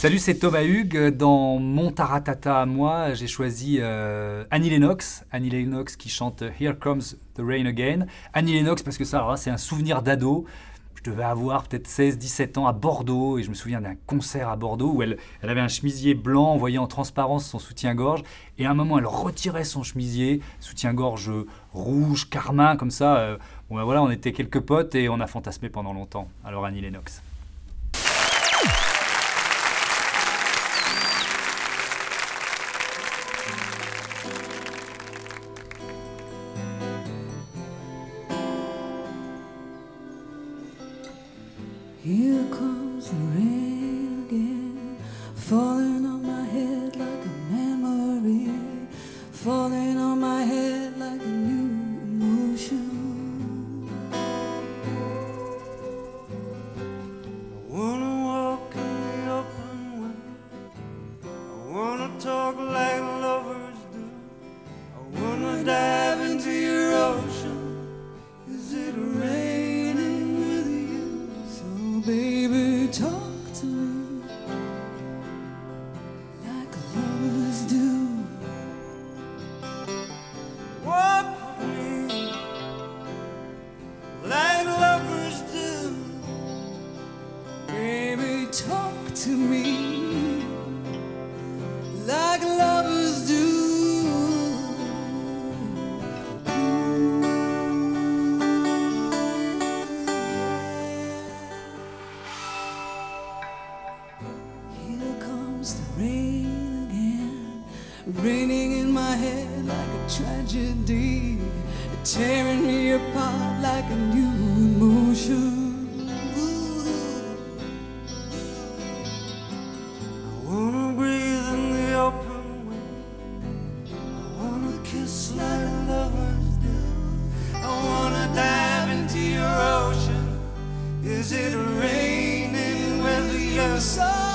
Salut, c'est Thomas Hugues. Dans mon taratata à moi, j'ai choisi euh, Annie Lennox. Annie Lennox qui chante Here Comes the Rain Again. Annie Lennox, parce que ça, c'est un souvenir d'ado. Je devais avoir peut-être 16-17 ans à Bordeaux et je me souviens d'un concert à Bordeaux où elle, elle avait un chemisier blanc envoyé en transparence son soutien-gorge et à un moment elle retirait son chemisier, soutien-gorge rouge, carmin comme ça. Euh, ben voilà, on était quelques potes et on a fantasmé pendant longtemps. Alors Annie Lennox. Here comes the rain again, falling on my head like a memory, falling on my head like a new emotion. I wanna walk in the open way, I wanna talk like baby, talk to me raining in my head like a tragedy, tearing me apart like a new emotion. I wanna breathe in the open. I wanna kiss like lovers do. I wanna dive into your ocean. Is it raining with your sun?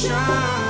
shine.